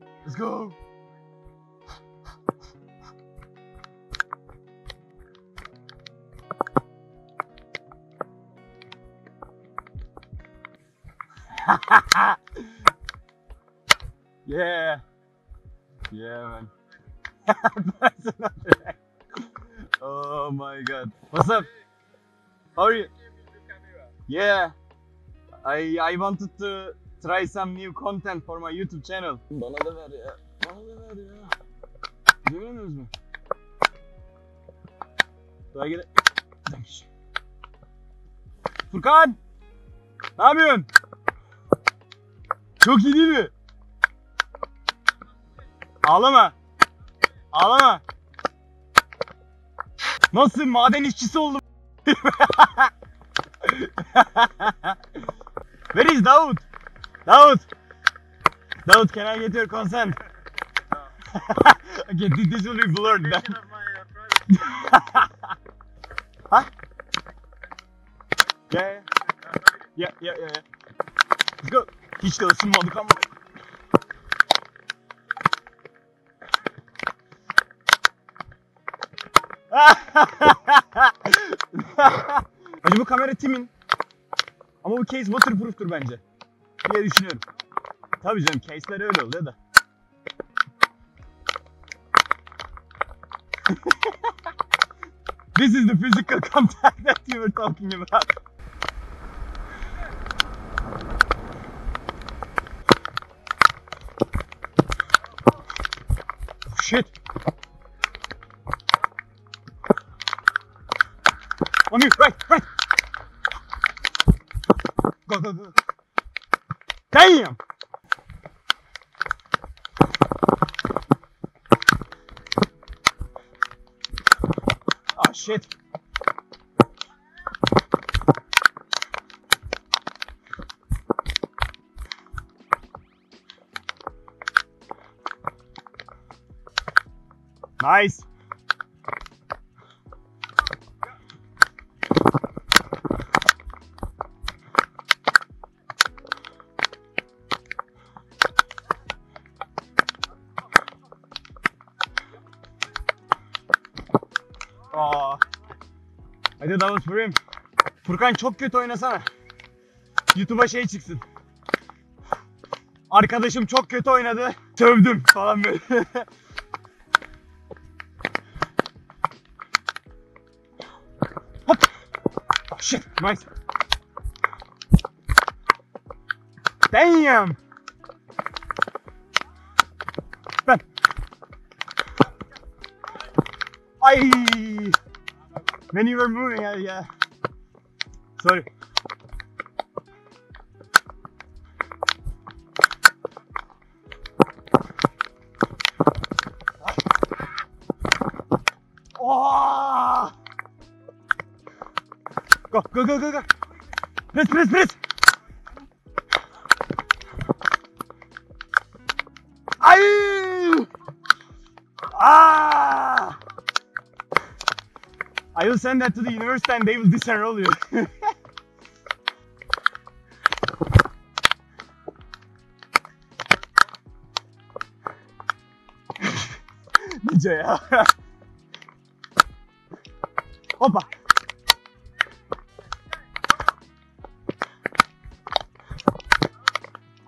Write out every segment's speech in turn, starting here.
Let's go. yeah. Yeah, man. That's Oh my god. What's up? How are you? Yeah. I I wanted to try some new content for my YouTube channel. Bana da ver ya. Bana da ver ya. Görüyorsunuz mu? İt? Thanks. Furkan! Ne yapıyorsun? Çok iyi değil mi? Ağlama. Ağlama. Nasıl maden işçisi oldum? Where is Daud? Daud! Daud, can I get your consent? okay, this this will be blurred. then. huh? Yeah, yeah, yeah, yeah, yeah. Let's go. Hiç de ısınmadık ama. Hacı bu kamera Tim'in. Ama bu case waterproof'tur bence. Diye düşünüyorum. Tabii canım case'ler öyle oluyor da. this is the physical contact that you were talking about. Shit. Damn! Oh shit. Nice. Hadi Davut vurayım. Furkan çok kötü oynasana. YouTube'a şey çıksın. Arkadaşım çok kötü oynadı. Sövdüm falan böyle. Hop. Shit. Nice. Damn. Ben. Ay. When you were moving, uh, yeah. Sorry. Oh! Go, go, go, go, go. Press, press, press. I will send that to the university and they will disenroll you. Nice ya.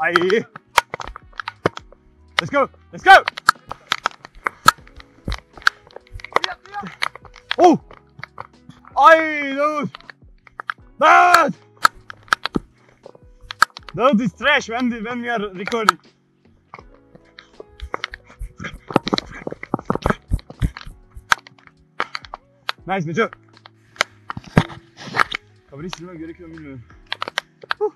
Ay. Let's go. Let's go. Ay, dude. Dude. Dude, it's trash when, the, when we are recording. Nice Neco. Kamerayı silmem gerekiyor bilmiyorum. Huh.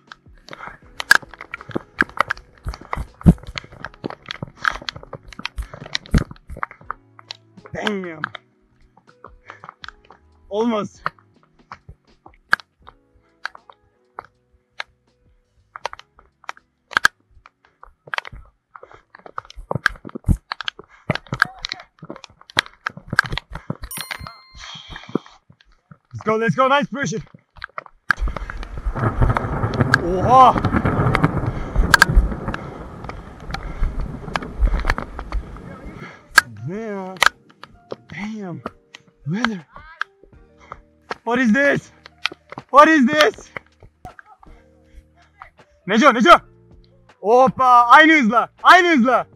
Damn. Olmaz. Go, let's go. Nice pressure. Oha! Damn. Damn. Weather. What is this? What is this? Neco, Neco. Hoppa, aynı hızla, aynı hızla.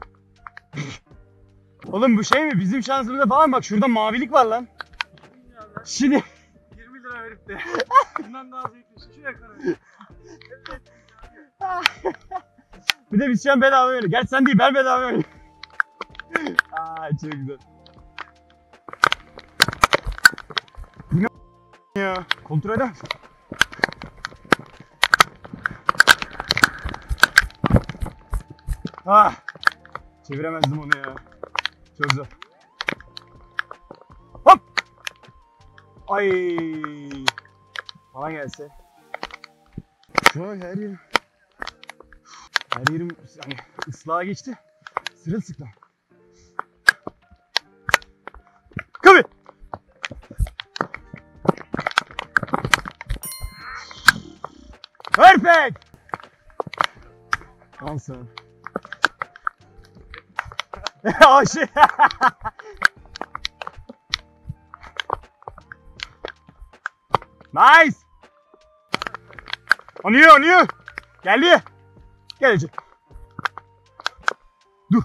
Oğlum bu şey mi? Bizim şansımıza falan bak şurada mavilik var lan. Şimdi 20 lira verip de bundan daha zevkli şu yakara. bir de biz şu an bedava veriyoruz. Gerçi sen değil ben bedava veriyorum. Aa çok güzel. Bu ne ya? Kontrol eder misin? Ah! Çeviremezdim onu ya. Çok zor. Hop! Ay! Bana gelse. Şu an her yerim her yerim hani ıslığa geçti. Sırılsıklam. Come here. Perfect. Awesome. oh shit. nice. On you. Geldi. Gelecek. Dur.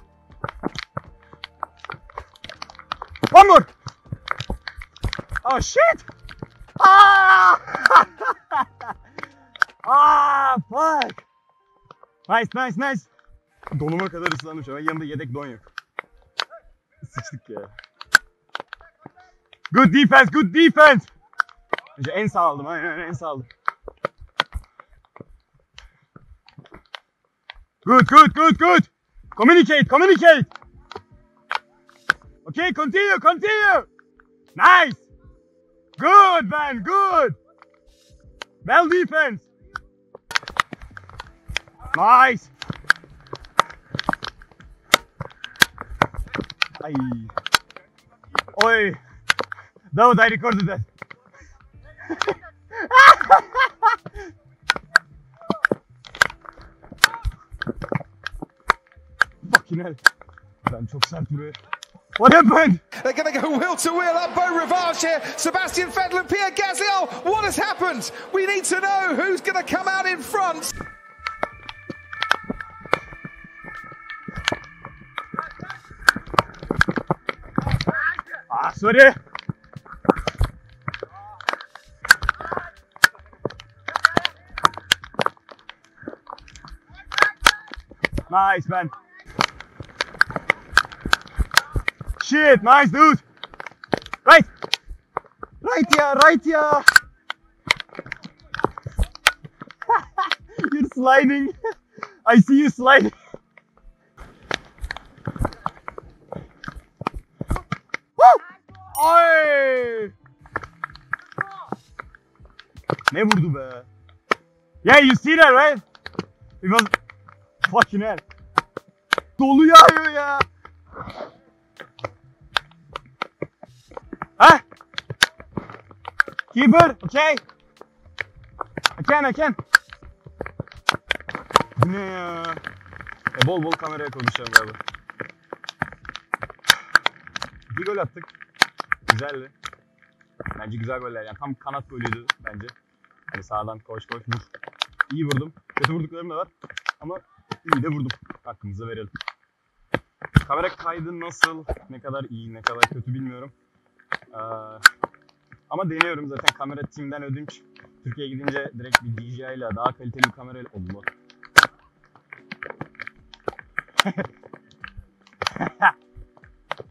One. Oh shit. Ah! ah, fuck. Nice, nice, nice. Donuma kadar ıslanmış ama yanında yedek don yok. Sıçtık ya. Good defense, good defense. En sağ aldım, aynen en sağ aldım. Good, good, good, good. Communicate, communicate. Okay, continue, continue. Nice. Good, man, good. Well defense. Nice. Ay. Oy. David, I recorded that. Hell. Ben çok sert vuruyor. What happened? They're going to go wheel to wheel up Beau Rivage here. Sebastian Vettel and Pierre Gasly. What has happened? We need to know who's going to come out in front. Ah, sorry. Nice, man. Shit, nice, dude. Right. Right here, right here. You're sliding. I see you sliding. Woo! Ay! Ne vurdu be? Yeah, you see that, right? It was fucking hell. Dolu yağıyor ya. Keeper, okay. I can, I can. Ne ya? E bol bol kameraya konuşacağım galiba. Bir gol attık. Güzeldi. Bence güzel goller. Yani tam kanat golüydü bence. Hani sağdan koş koş vur. İyi vurdum. Kötü vurduklarım da var. Ama iyi de vurdum. Hakkımızı verelim. Kamera kaydı nasıl? Ne kadar iyi, ne kadar kötü bilmiyorum. Ee, ama deniyorum zaten kamera Team'den ödünç. Türkiye'ye gidince direkt bir DJI ile daha kaliteli bir kamerayla Allah.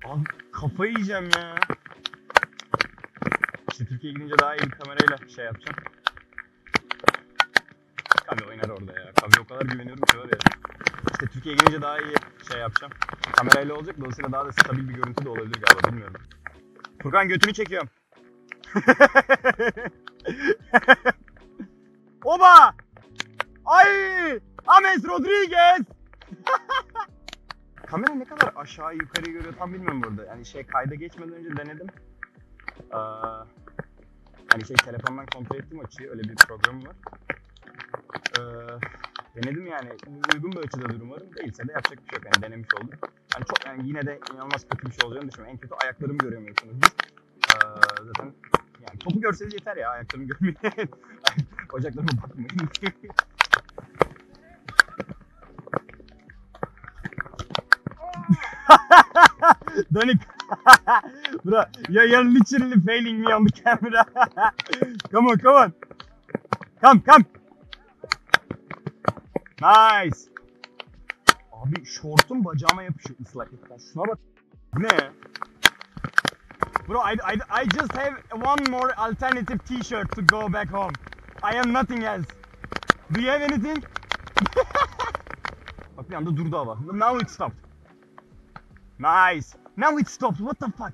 Abi kafayı yiyeceğim ya. İşte Türkiye'ye gidince daha iyi bir kamerayla şey yapacağım. Kavi oynar orada ya. Kavi o kadar güveniyorum ki var ya. İşte Türkiye'ye gidince daha iyi şey yapacağım. Kamerayla olacak. Dolayısıyla daha da stabil bir görüntü de olabilir galiba bilmiyorum. Furkan götünü çekiyorum. Oba! Ay! James Rodriguez! Kamera ne kadar aşağı yukarı görüyor tam bilmiyorum burada. Yani şey kayda geçmeden önce denedim. Ee, hani şey telefondan kontrol ettim açıyı. Öyle bir programım var. Ee, denedim yani. Uygun bir açıdadır umarım. Değilse de yapacak bir şey yok. Yani denemiş oldum. Yani çok yani yine de inanılmaz kötü bir şey olacağını düşünüyorum. En kötü ayaklarımı göremiyorsunuz. Ee, zaten yani topu görseniz yeter ya ayaklarımı görmeyin. Bacaklarıma bakmayın. Danik. Bro, you're, you're literally failing me on the camera. come on, come on. Come, come. Nice. Abi şortum bacağıma yapışıyor ıslaklıktan. Şuna bak. Ne? Bro, I, I, I just have one more alternative t-shirt to go back home. I have nothing else. Do you have anything? Bak bir anda durdu hava. Now it stopped. Nice. Now it stopped. What the fuck?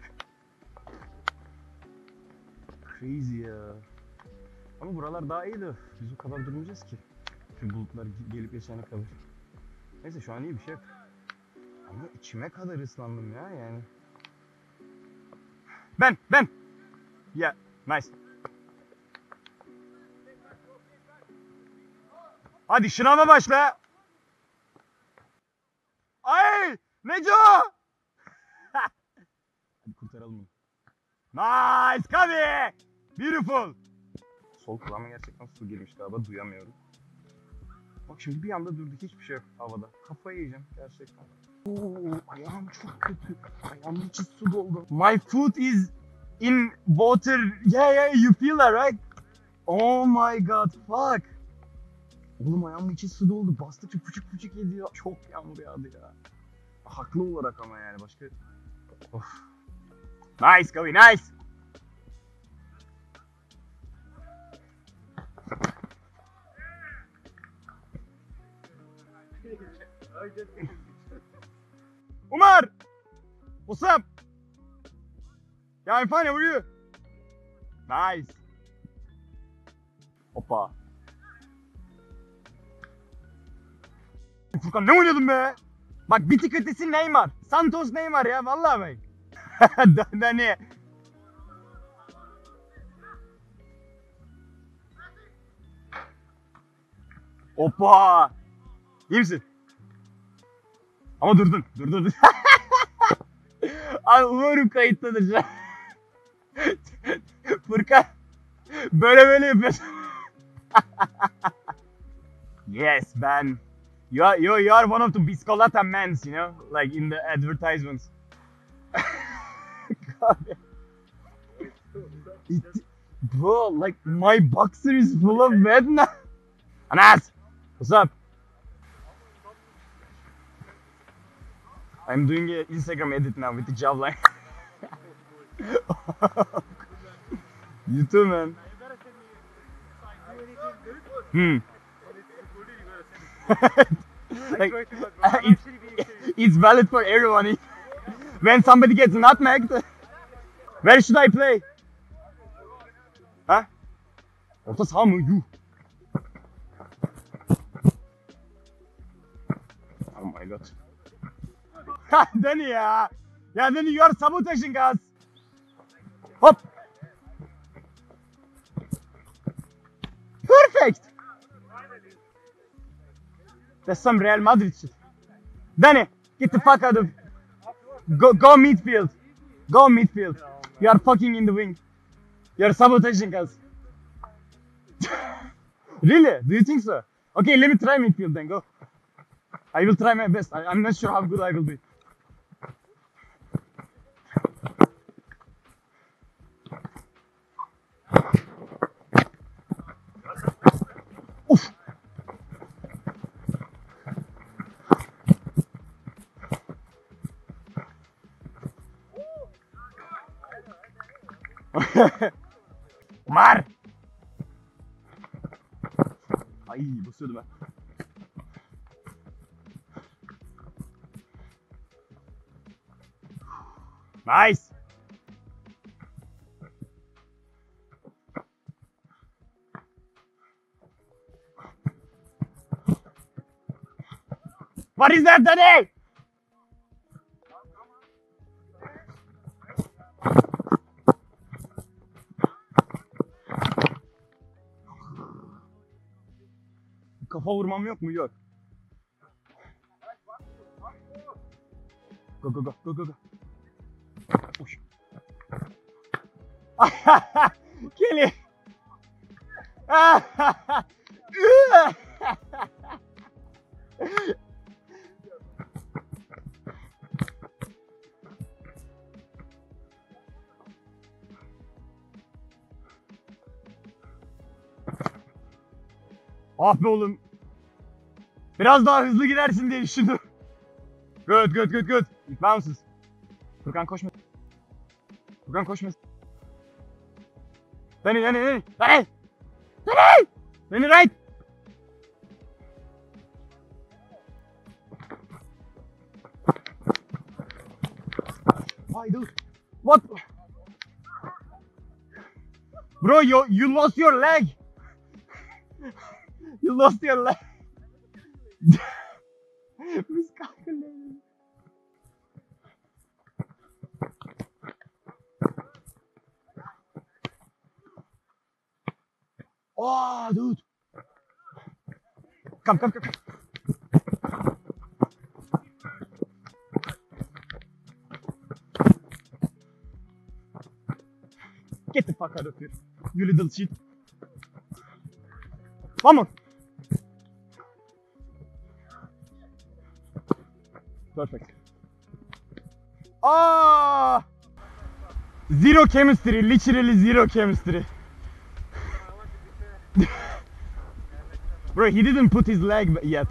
Crazy ya. Ama buralar daha iyiydi. Biz o kadar durmayacağız ki. Şu bulutlar gelip geçene kadar. Neyse şu an iyi bir şey. Ama içime kadar ıslandım ya yani. Ben, ben. Yeah, nice. Hadi şınava başla. Ay, Neco. Hadi kurtaralım bunu. Nice, Kavi. Beautiful. Sol kulağıma gerçekten su girmiş galiba duyamıyorum. Bak şimdi bir anda durdu hiçbir şey yok havada. Kafayı yiyeceğim gerçekten. Ayağım çok kötü. Ayağımın içi su doldu. My foot is in water. Yeah yeah you feel that right? Oh my god fuck. Oğlum ayağımın içi su doldu. Bastıkça küçük küçük ediyor. Çok yağmur yağdı ya. Haklı olarak ama yani başka... Of. Nice Gavi nice. Umar! What's up? Yeah, I'm fine. How are you? Nice. Hoppa. Furkan ne oynadın be? Bak bir tık ötesi Neymar. Santos Neymar ya vallahi bak. Da- Dani. Hoppa. İyi misin? Ama durdun. Dur dur dur. Abi umarım kayıttadır şu an. Furkan. Böyle böyle yapıyorsun. yes ben. You are, you, you are one of the Biscolata mans, you know, like in the advertisements. It, bro, like my boxer is full of wet now. Anas, what's up? I'm doing an Instagram edit now with the jawline. you too, man. Hmm. like, it's, it's valid for everyone. when somebody gets nutmegged, where should I play? Huh? Orta saha mı? Yuh. Oh my god. Ha Dani ya. Ya Dani you are sabotaging us. Hop. Perfect. That's some Real Madrid shit. Danny, get the fuck out of. Go, go midfield. Go midfield. You are fucking in the wing. You are sabotaging us. really? Do you think so? Okay, let me try midfield then. Go. I will try my best. I, I'm not sure how good I will be. Umar! Ay basıyordum ben. Nice! What is that, Danny? Kafa vurmam yok mu? Yok. Go go go go go go. Uş. Kelly. ah be oğlum. Biraz daha hızlı gidersin diye düşündüm. Good, good, good, good. It bounces. Furkan koşma. Furkan koşma. Danny, Danny, Danny. Danny! Danny! Danny right! Why, dude? What? Bro, you, you lost your leg. You lost your leg. Kalkıyoruz. Oh, dude. Come, come, come. Get the fuck out of here, you little shit. Vamos. Perfect. Ah! Zero chemistry, literally zero chemistry. Bro, he didn't put his leg yet.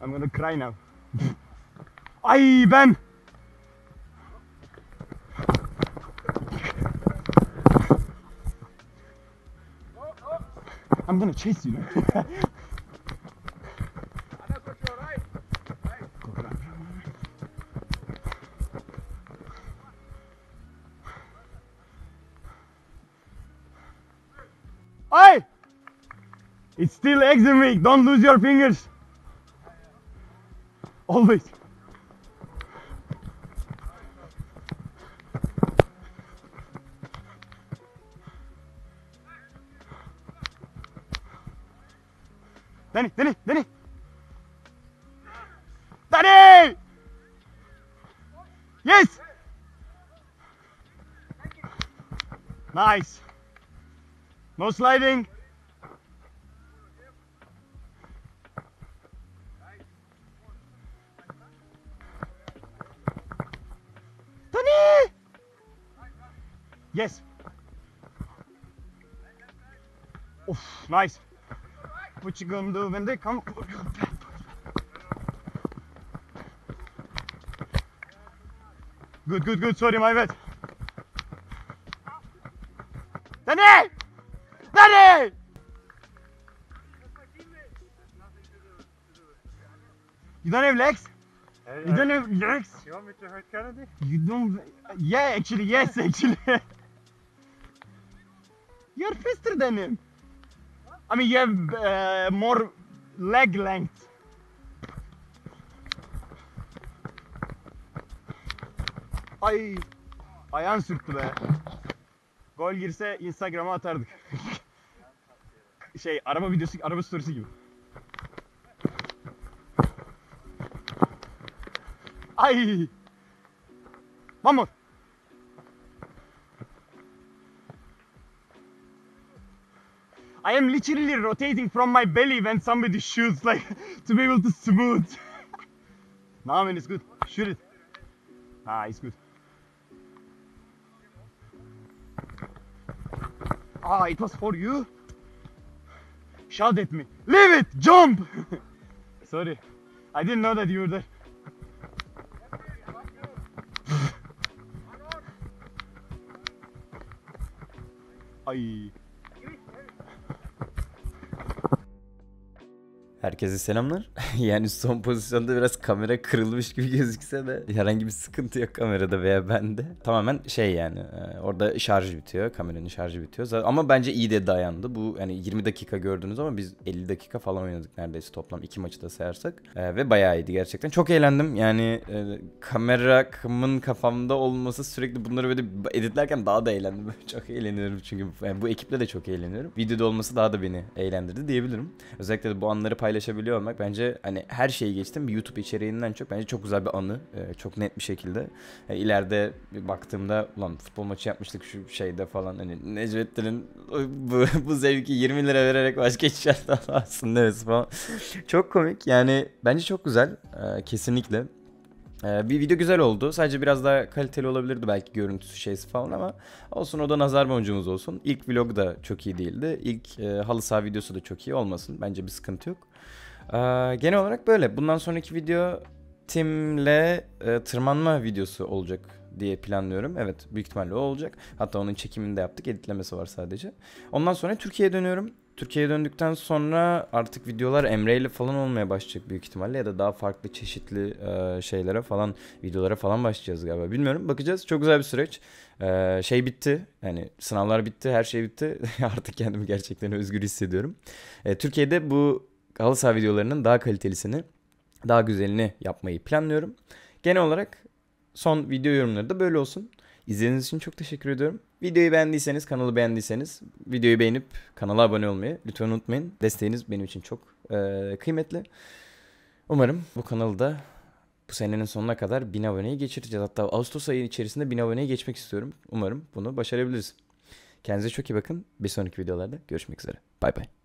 I'm gonna cry now. Ay ben! I'm gonna chase you. Hey! It's still exam week. Don't lose your fingers. Danny, Danny, Danny. Danny! Yes! Nice. No sliding. Danny! Yes. Oof, nice. What you gonna do when they come? Good, good, good. Sorry, my bad. Danny! Danny! You don't have legs? You don't have legs? You want me to hurt Kennedy? You don't. Yeah, actually, yes, actually. You're faster than him. I mean, you have uh, more leg length. Ay, ayağın sürttü be. Gol girse Instagram'a atardık. şey, araba videosu, araba storiesi gibi. Ay. Vamos. I am literally rotating from my belly when somebody shoots, like to be able to smooth. nah, man, it's good. Shoot it. Ah, it's good. Ah, it was for you. Shout at me. Leave it. Jump. Sorry, I didn't know that you were there. Ay. Herkese selamlar. yani son pozisyonda biraz kamera kırılmış gibi gözükse de herhangi bir sıkıntı yok kamerada veya bende. Tamamen şey yani e, orada şarj bitiyor. Kameranın şarjı bitiyor. Ama bence iyi de dayandı. Bu yani 20 dakika gördünüz ama biz 50 dakika falan oynadık neredeyse toplam iki maçı da sayarsak. E, ve bayağı iyiydi gerçekten. Çok eğlendim. Yani e, kamera kımın kafamda olması sürekli bunları böyle editlerken daha da eğlendim. Çok eğleniyorum çünkü yani bu ekiple de çok eğleniyorum. Videoda olması daha da beni eğlendirdi diyebilirim. Özellikle de bu anları paylaşabiliyor olmak bence hani her şeyi geçtim YouTube içeriğinden çok bence çok güzel bir anı. Ee, çok net bir şekilde. E, ileride baktığımda ulan futbol maçı yapmıştık şu şeyde falan hani Necmettin'in bu, bu zevki 20 lira vererek başka içeride alarsın demesi falan. çok komik yani bence çok güzel Ee, kesinlikle. Ee, bir video güzel oldu. Sadece biraz daha kaliteli olabilirdi belki görüntüsü şeysi falan ama olsun o da nazar boncuğumuz olsun. İlk vlog da çok iyi değildi. İlk e, halı saha videosu da çok iyi olmasın. Bence bir sıkıntı yok. Ee, genel olarak böyle. Bundan sonraki video Tim'le e, tırmanma videosu olacak diye planlıyorum. Evet büyük ihtimalle o olacak. Hatta onun çekimini de yaptık. Editlemesi var sadece. Ondan sonra Türkiye'ye dönüyorum. Türkiye'ye döndükten sonra artık videolar Emre ile falan olmaya başlayacak büyük ihtimalle ya da daha farklı çeşitli e, şeylere falan videolara falan başlayacağız galiba. Bilmiyorum bakacağız. Çok güzel bir süreç. E, şey bitti. Yani sınavlar bitti, her şey bitti. artık kendimi gerçekten özgür hissediyorum. E, Türkiye'de bu halı saha videolarının daha kalitelisini, daha güzelini yapmayı planlıyorum. Genel olarak son video yorumları da böyle olsun. İzlediğiniz için çok teşekkür ediyorum. Videoyu beğendiyseniz, kanalı beğendiyseniz videoyu beğenip kanala abone olmayı lütfen unutmayın. Desteğiniz benim için çok e, kıymetli. Umarım bu kanalı da bu senenin sonuna kadar 1000 aboneyi geçireceğiz. Hatta Ağustos ayı içerisinde 1000 aboneyi geçmek istiyorum. Umarım bunu başarabiliriz. Kendinize çok iyi bakın. Bir sonraki videolarda görüşmek üzere. Bay bay.